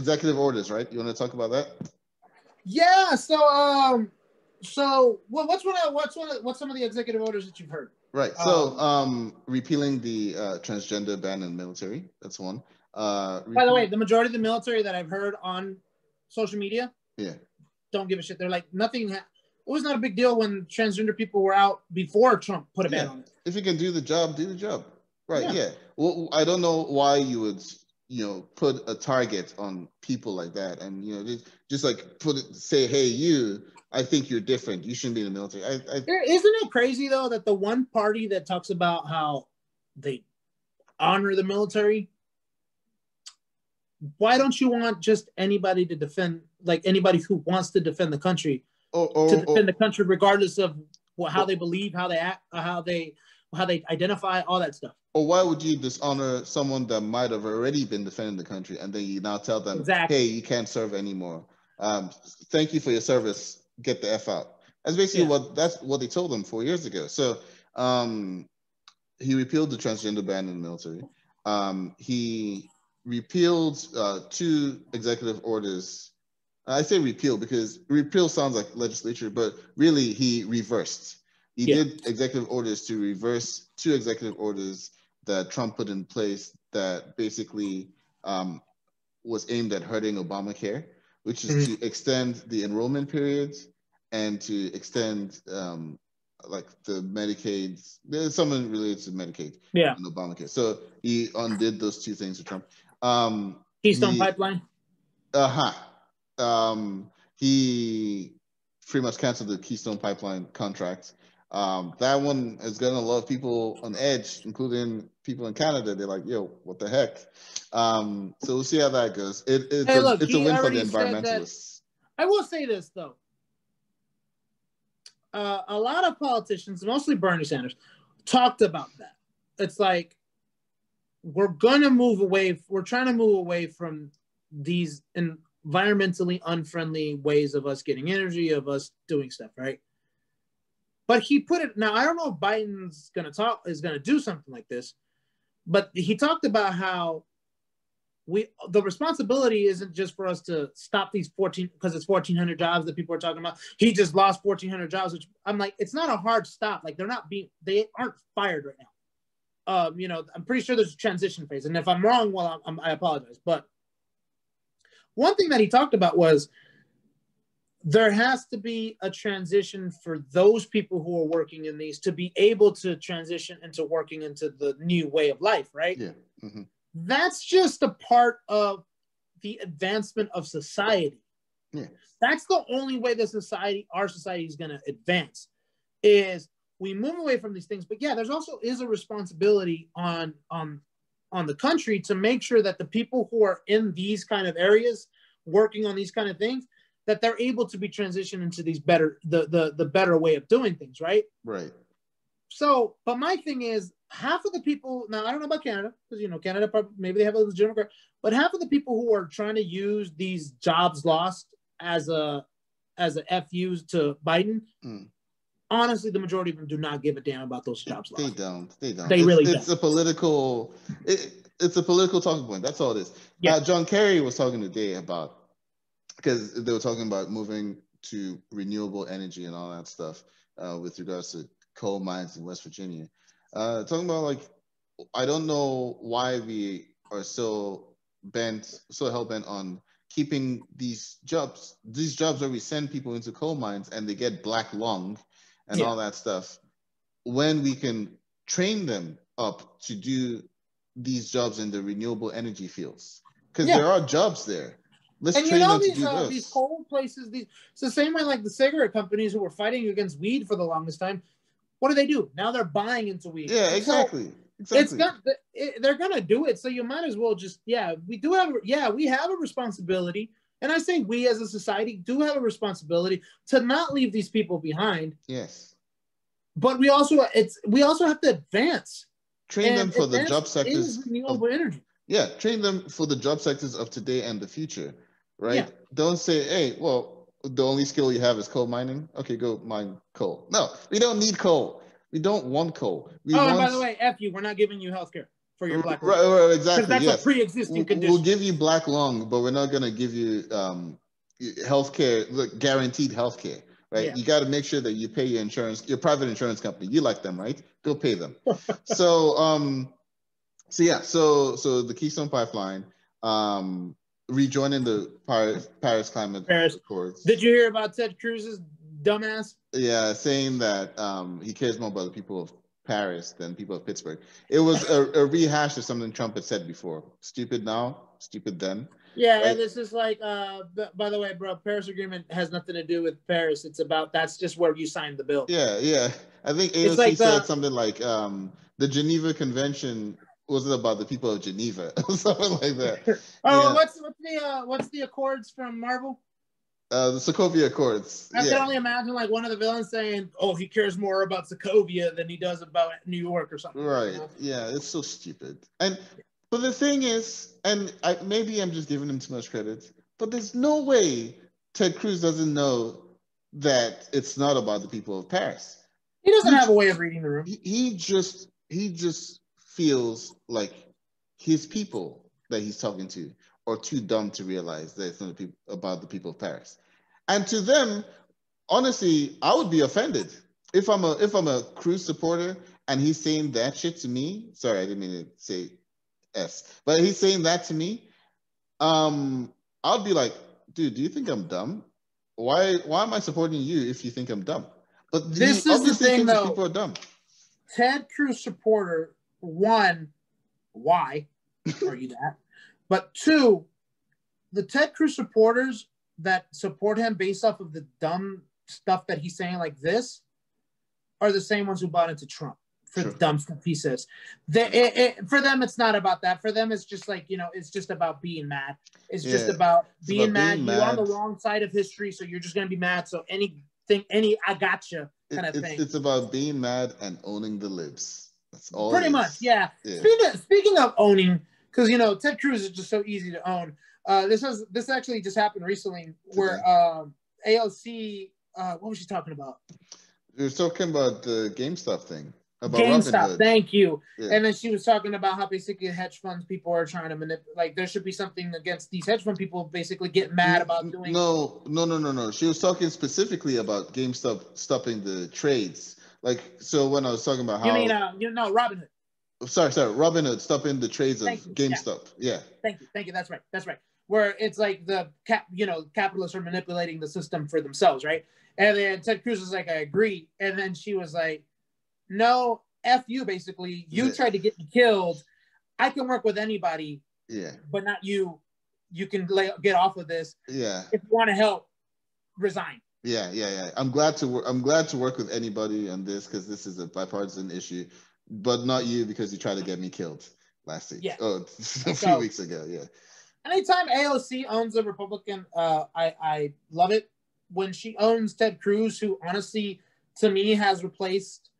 executive orders, right? You want to talk about that? Yeah. So, um, so well, what's one of what's one of, what's some of the executive orders that you've heard? Right. So, um, um repealing the uh, transgender ban in the military. That's one. Uh, by the way, the majority of the military that I've heard on social media, yeah, don't give a shit. They're like nothing. Ha- it was not a big deal when transgender people were out before Trump put a ban yeah. on it. If you can do the job, do the job. Right. Yeah. yeah. Well, I don't know why you would you know put a target on people like that. And you know just, just like put it say hey you i think you're different. You shouldn't be in the military. I, I, isn't it crazy though that the one party that talks about how they honor the military why don't you want just anybody to defend like anybody who wants to defend the country or, or, to oh. defend or, the country regardless of how they believe how they act how they how they identify all that stuff or why would you dishonor someone that might have already been defending the country and then you now tell them, exactly. hey, you can't serve anymore. Um, thank you for your service. Get the F out. That's basically yeah. what that's what they told them four years ago. So um, he repealed the transgender ban in the military. Um, he repealed uh, two executive orders. I say repeal because repeal sounds like legislature, but really he reversed. He yeah. did executive orders to reverse two executive orders that Trump put in place that basically um, was aimed at hurting Obamacare, which is mm-hmm. to extend the enrollment periods and to extend um, like the Medicaid. There's something related to Medicaid. Yeah. And Obamacare. So he undid those two things with Trump. Um, Keystone Pipeline. Uh huh. Um, he pretty much canceled the Keystone Pipeline contract. Um, that one is gonna love people on edge, including people in Canada. They're like, "Yo, what the heck?" Um, so we'll see how that goes. It, it's, hey, a, look, it's a win for the environmentalists. I will say this though: uh, a lot of politicians, mostly Bernie Sanders, talked about that. It's like we're gonna move away. We're trying to move away from these environmentally unfriendly ways of us getting energy, of us doing stuff, right? But he put it now. I don't know if Biden's going to talk is going to do something like this, but he talked about how we the responsibility isn't just for us to stop these 14 because it's 1400 jobs that people are talking about. He just lost 1400 jobs which i'm like it's not a hard stop. Like they're not being they aren't fired right now. Um you know i'm pretty sure there's a transition phase. And if i'm wrong well I'm, i apologize. But one thing that he talked about was there has to be a transition for those people who are working in these to be able to transition into working into the new way of life, right? Yeah. Mm-hmm. That's just a part of the advancement of society. Yeah. That's the only way that society, our society is going to advance is we move away from these things. But yeah, there's also is a responsibility on, on, on the country to make sure that the people who are in these kind of areas working on these kind of things that they're able to be transitioned into these better the the the better way of doing things, right? Right. So, but my thing is, half of the people now I don't know about Canada because you know Canada probably, maybe they have a legitimate, but half of the people who are trying to use these jobs lost as a as a FUs to Biden. Mm. Honestly, the majority of them do not give a damn about those jobs lost. They don't. They don't. They it's, really it's don't. a political. It, it's a political talking point. That's all it is. Yeah. Uh, John Kerry was talking today about because they were talking about moving to renewable energy and all that stuff uh, with regards to coal mines in West Virginia. Uh, talking about like, I don't know why we are so bent, so hell bent on keeping these jobs, these jobs where we send people into coal mines and they get black lung and yeah. all that stuff, when we can train them up to do these jobs in the renewable energy fields. Because yeah. there are jobs there. Let's and you know these uh, these coal places. These it's the same way like the cigarette companies who were fighting against weed for the longest time. What do they do now? They're buying into weed. Yeah, exactly. So exactly. It's. It, they're gonna do it. So you might as well just yeah. We do have yeah. We have a responsibility, and I say we as a society do have a responsibility to not leave these people behind. Yes. But we also it's we also have to advance. Train them for the job sectors. renewable of, energy. Yeah, train them for the job sectors of today and the future right? Yeah. Don't say, hey, well, the only skill you have is coal mining. Okay, go mine coal. No, we don't need coal. We don't want coal. We oh, want... by the way, F you, we're not giving you health care. for your black. Right, right exactly. That's yes. a pre-existing condition. We'll give you black lung, but we're not gonna give you um, health care, guaranteed healthcare. Right, yeah. you got to make sure that you pay your insurance, your private insurance company. You like them, right? Go pay them. so, um, so yeah, so so the Keystone Pipeline, um, rejoining the Paris, Paris Climate Paris. Accords. Did you hear about Ted Cruz's dumbass? Yeah, saying that um, he cares more about the people of Paris than people of Pittsburgh. It was a, a, rehash of something Trump had said before. Stupid now, stupid then. Yeah, right? and this is like, uh, by the way, bro, Paris Agreement has nothing to do with Paris. It's about that's just where you signed the bill. Yeah, yeah. I think AOC like said the, something like um, the Geneva Convention wasn't about the people of Geneva, or something like that. oh, yeah. what's what's the uh, what's the Accords from Marvel? Uh, the Sokovia Accords. I yeah. can only imagine like one of the villains saying, "Oh, he cares more about Sokovia than he does about New York or something." Right. You know? Yeah, it's so stupid. And but the thing is, and I, maybe I'm just giving him too much credit, but there's no way Ted Cruz doesn't know that it's not about the people of Paris. He doesn't he, have a way of reading the room. He, he just he just feels like his people that he's talking to are too dumb to realize that it's not about the people of Paris. And to them, honestly, I would be offended if I'm a if I'm a Cruz supporter and he's saying that shit to me. Sorry, I didn't mean to say S, but he's saying that to me. Um, I'll be like, dude, do you think I'm dumb? Why why am I supporting you if you think I'm dumb? But this is the thing, though. People are dumb. Ted Cruz supporter, one, why are you that? But two, the Ted Cruz supporters that support him based off of the dumb stuff that he's saying, like this, are the same ones who bought into Trump for sure. the dumb stuff he says. They, it, it, for them, it's not about that. For them, it's just like you know, it's just about being mad. It's yeah. just about being about mad. Being you're on the wrong side of history, so you're just gonna be mad. So anything, any I gotcha kind it, of thing. It's about being mad and owning the libs. Pretty much, yeah. yeah. Speaking of, speaking of owning, because you know Ted Cruz is just so easy to own. Uh, this was this actually just happened recently where um, AOC. Uh, what was she talking about? She was talking about the GameStop thing. About GameStop, thank you. Yeah. And then she was talking about how basically hedge funds people are trying to manipulate. Like there should be something against these hedge fund people basically get mad about doing. No, no, no, no, no. She was talking specifically about GameStop stopping the trades. Like so, when I was talking about how you mean uh, you know Robinhood sorry, sorry, Robinhood stopping the trades of GameStop. Yeah. yeah. Thank you, thank you. That's right. That's right. Where it's like the cap, you know, capitalists are manipulating the system for themselves, right? And then Ted Cruz was like, I agree. And then she was like, No, F you, basically. You yeah. tried to get me killed. I can work with anybody. Yeah. But not you. You can lay, get off of this. Yeah. If you want to help, resign. Yeah, yeah, yeah. I'm glad to work. I'm glad to work with anybody on this because this is a bipartisan issue but not you because you tried to get me killed last week. Yeah. Oh, a few weeks ago. Yeah. Anytime AOC owns a Republican, uh, I I love it. When she owns Ted Cruz, who honestly to me has replaced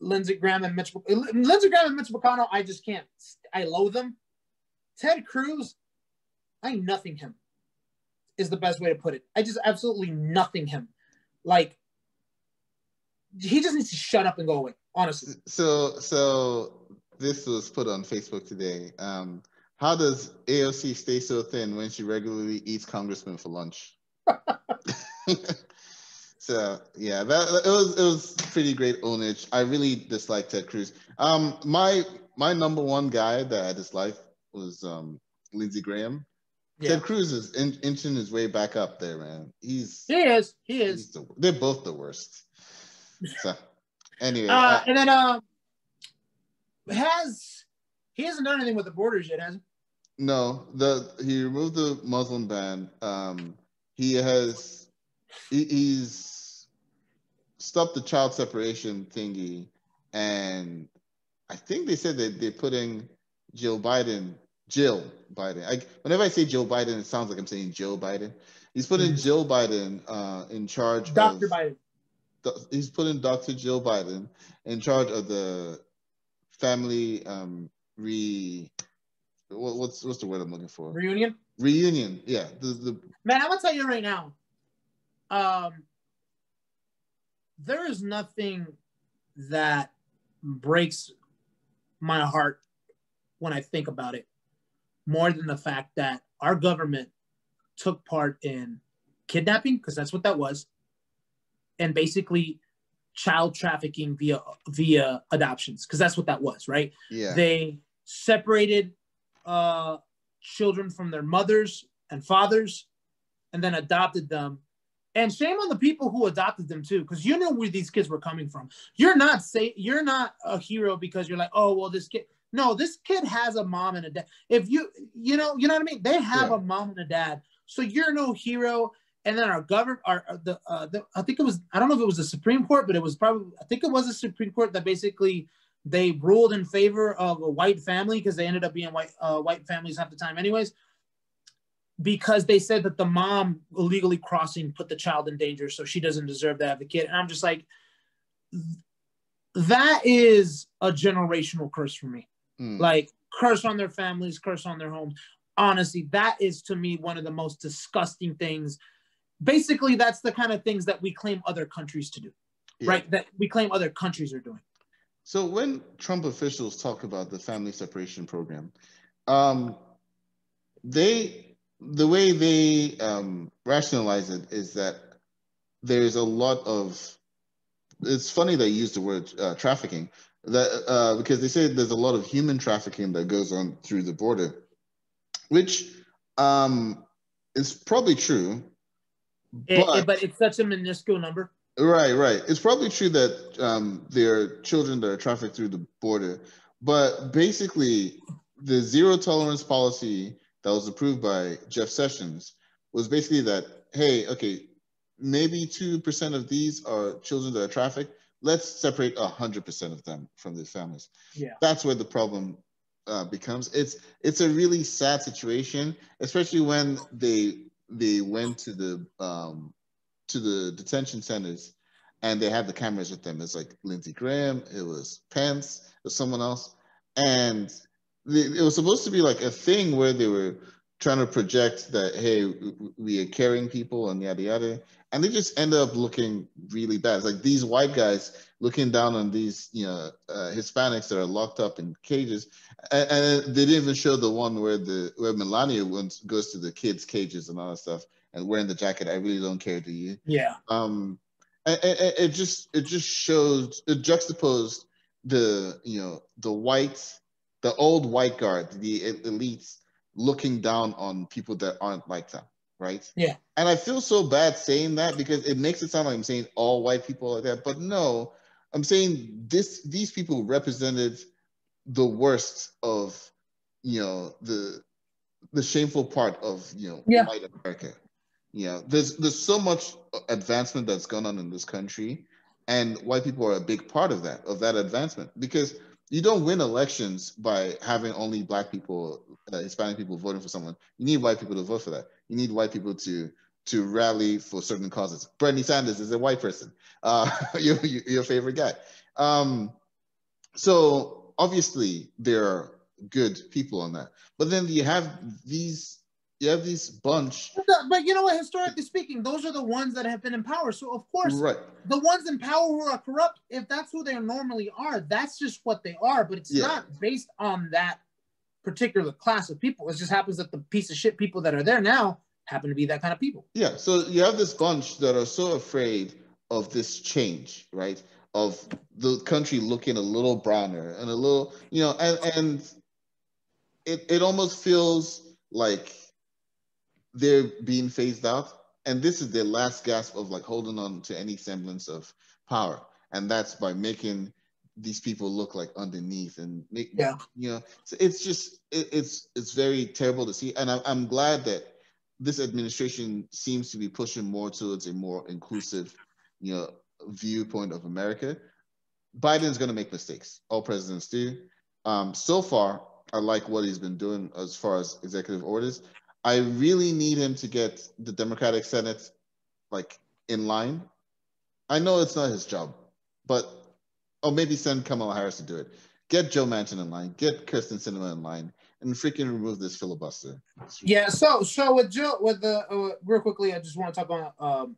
Lindsey Graham and Mitch Lindsey Graham and Mitch McConnell, I just can't. I loathe them. Ted Cruz, I nothing him. Is the best way to put it. I just absolutely nothing him. Like he just needs to shut up and go away honestly. So, so this was put on Facebook today. Um, how does AOC stay so thin when she regularly eats congressmen for lunch? so yeah, that it was it was pretty great ownage. I really dislike Ted Cruz. Um, my my number one guy that I dislike was um Lindsey Graham. Yeah. Ted Cruz is in, inching his way back up there, man. He's he is he is. The, they're both the worst. So Anyway, uh, and then uh, has he hasn't done anything with the borders yet, has he? No, the he removed the Muslim ban. Um, he has he, he's stopped the child separation thingy, and I think they said that they're putting Jill Biden, Jill Biden. I, whenever I say Joe Biden, it sounds like I'm saying Joe Biden. He's putting mm-hmm. Jill Biden uh, in charge. Dr. Of, Biden he's putting Dr. Jill Biden in charge of the family um, re. What, what's what's the word I'm looking for? Reunion. Reunion. Yeah. The, the man, I'm gonna tell you right now. Um, there is nothing that breaks my heart when I think about it, more than the fact that our government took part in kidnapping, because that's what that was, and basically child trafficking via via adoptions, because that's what that was, right? Yeah. They separated uh, children from their mothers and fathers, and then adopted them. And shame on the people who adopted them too, because you know where these kids were coming from. You're not say you're not a hero because you're like, oh well, this kid. No, this kid has a mom and a dad. If you, you know, you know what I mean. They have yeah. a mom and a dad, so you're no hero. And then our government, our the, uh, the, I think it was, I don't know if it was the Supreme Court, but it was probably, I think it was the Supreme Court that basically they ruled in favor of a white family because they ended up being white uh, white families half the time, anyways. Because they said that the mom illegally crossing put the child in danger, so she doesn't deserve to have the kid. And I'm just like, that is a generational curse for me. Mm. Like curse on their families, curse on their homes. Honestly, that is to me one of the most disgusting things. Basically, that's the kind of things that we claim other countries to do, yeah. right? That we claim other countries are doing. So when Trump officials talk about the family separation program, um, they the way they um, rationalize it is that there's a lot of. It's funny they use the word uh, trafficking that uh, because they say there's a lot of human trafficking that goes on through the border, which um, is probably true. It, but, it, but it's such a minuscule number. Right, right. It's probably true that um, there are children that are trafficked through the border, but basically, the zero tolerance policy that was approved by Jeff Sessions was basically that hey, okay, maybe two percent of these are children that are trafficked. Let's separate hundred percent of them from their families. Yeah, that's where the problem uh, becomes. It's it's a really sad situation, especially when they they went to the um, to the detention centers and they had the cameras with them. It's like Lindsey Graham, it was Pence, it was someone else. And it was supposed to be like a thing where they were trying to project that, hey, we are caring people and yada yada. And they just end up looking really bad. It's like these white guys looking down on these, you know, uh, Hispanics that are locked up in cages, and, and, they didn't even show the one where the where Melania goes to the kids' cages and all that stuff and wearing the jacket. I really don't care, do you? Yeah. Um, and, and it just it just shows it juxtaposed the you know the white the old white guard the elites looking down on people that aren't like them right? Yeah. And i feel so bad saying that because it makes it sound like i'm saying all white people are like that but no i'm saying this these people represented the worst of you know the the shameful part of you know yeah. white america. Yeah, there's there's so much advancement that's gone on in this country, and white people are a big part of that of that advancement because you don't win elections by having only black people, uh, Hispanic people voting for someone. You need white people to vote for that. You need white people to to rally for certain causes. Bernie Sanders is a white person, uh, your, your favorite guy. Um, so obviously there are good people on that, but then you have these you have these bunch. But, you know what? Historically speaking, those are the ones that have been in power. So of course, right. the ones in power who are corrupt, if that's who they normally are, that's just what they are. But it's yeah. not based on that particular class of people. It just happens that the piece of shit people that are there now happen to be that kind of people. Yeah. So you have this bunch that are so afraid of this change, right? Of the country looking a little browner and a little, you know, and and it, it almost feels like they're being phased out. And this is their last gasp of like holding on to any semblance of power. And that's by making these people look like underneath and make yeah. you know so it's just it, it's it's very terrible to see. And I, i'm glad that this administration seems to be pushing more towards a more inclusive you know viewpoint of america. Biden's going to make mistakes. All presidents do. Um, so far i like what he's been doing as far as executive orders I really need him to get the Democratic Senate like in line. I know it's not his job, but oh, maybe send Kamala Harris to do it. Get Joe Manchin in line. Get Kyrsten Sinema in line, and freaking remove this filibuster. Yeah. So, so with Joe, with the uh, real quickly, I just want to talk about um,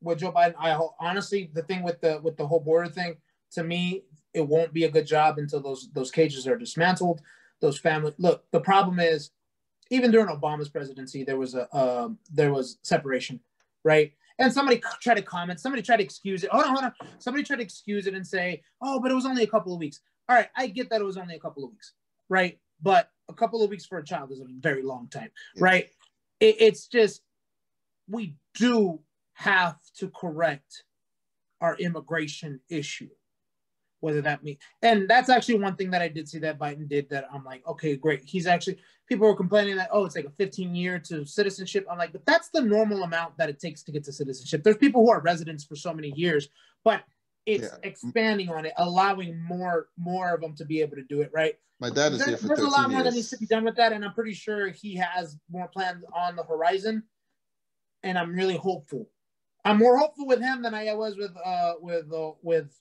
with Joe Biden. I honestly, the thing with the with the whole border thing, to me, it won't be a good job until those those cages are dismantled. those family. Look, the problem is, even during Obama's presidency, there was a uh, there was separation, right? And somebody tried to comment, somebody tried to excuse it. Hold on, hold on. Somebody tried to excuse it and say, "Oh, but it was only a couple of weeks." All right, I get that it was only a couple of weeks, right? But a couple of weeks for a child is a very long time, yeah. right? It, it's just we do have to correct our immigration issue whether that means and that's actually one thing that I did see that Biden did that I'm like, okay, great. He's actually people were complaining that oh, it's like a 15 year to citizenship. I'm like, but that's the normal amount that it takes to get to citizenship. There's people who are residents for so many years, but it's yeah. expanding on it, allowing more more of them to be able to do it, right? My dad is there, here for There's a lot more that needs to be done with that, and I'm pretty sure he has more plans on the horizon. And I'm really hopeful. I'm more hopeful with him than I was with uh with uh, with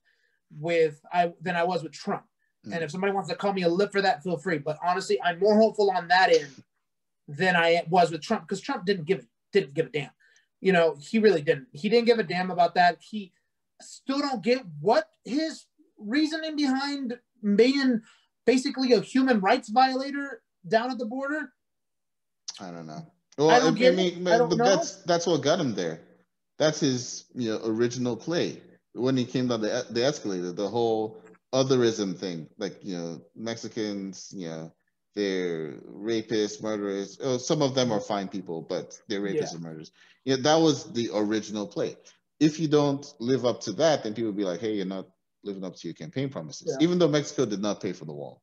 with I than I was with Trump. Mm. And if somebody wants to call me a lip for that, feel free. But honestly, I'm more hopeful on that end than I was with Trump because Trump didn't give it didn't give a damn. You know, he really didn't. He didn't give a damn about that. He still don't get what his reasoning behind being basically a human rights violator down at the border. I don't know. Well, I, don't I mean, I but that's that's what got him there. That's his you know original play when he came down the the escalator, the whole otherism thing, like you know, Mexicans, you know, they're rapists, murderers. Oh, some of them are fine people, but they're rapists yeah. and murderers. Yeah, that was the original play. If you don't live up to that, then people will be like, hey, you're not living up to your campaign promises. Yeah. Even though Mexico did not pay for the wall.